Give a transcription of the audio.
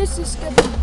this is good.